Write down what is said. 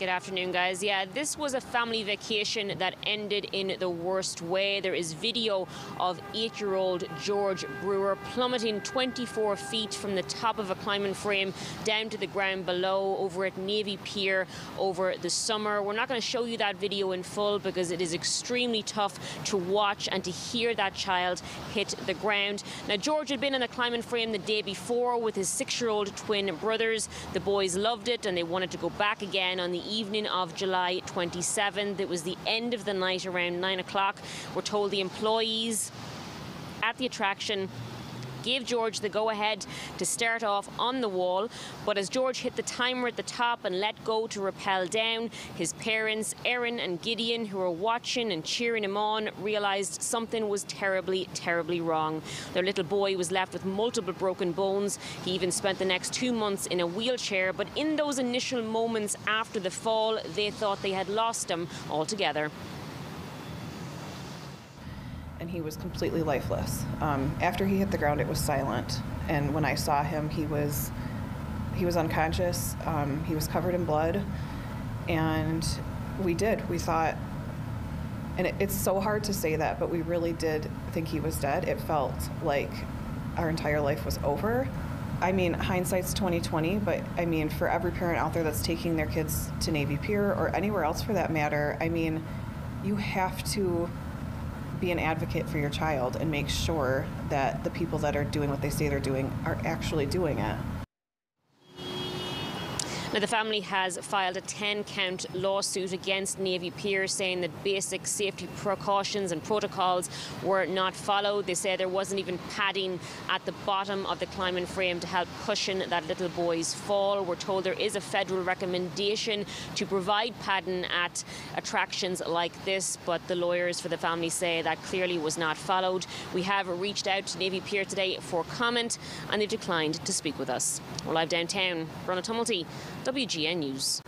Good afternoon, guys. Yeah, this was a family vacation that ended in the worst way. There is video of eight year old George Brewer plummeting 24 feet from the top of a climbing frame down to the ground below over at Navy Pier over the summer. We're not going to show you that video in full because it is extremely tough to watch and to hear that child hit the ground. Now, George had been in a climbing frame the day before with his six year old twin brothers. The boys loved it and they wanted to go back again on the evening of July 27th. It was the end of the night around 9 o'clock. We're told the employees at the attraction gave George the go ahead to start off on the wall. But as George hit the timer at the top and let go to rappel down, his parents, Erin and Gideon, who were watching and cheering him on, realised something was terribly, terribly wrong. Their little boy was left with multiple broken bones. He even spent the next two months in a wheelchair. But in those initial moments after the fall, they thought they had lost him altogether and he was completely lifeless. Um, after he hit the ground, it was silent, and when I saw him, he was he was unconscious. Um, he was covered in blood, and we did. We thought, and it, it's so hard to say that, but we really did think he was dead. It felt like our entire life was over. I mean, hindsight's 2020, but I mean, for every parent out there that's taking their kids to Navy Pier or anywhere else for that matter, I mean, you have to be an advocate for your child and make sure that the people that are doing what they say they're doing are actually doing it. Now, the family has filed a 10 count lawsuit against Navy Pier, saying that basic safety precautions and protocols were not followed. They say there wasn't even padding at the bottom of the climbing frame to help cushion that little boy's fall. We're told there is a federal recommendation to provide padding at attractions like this, but the lawyers for the family say that clearly was not followed. We have reached out to Navy Pier today for comment, and they declined to speak with us. We're live downtown. Bronagh Tumulty, WGN News.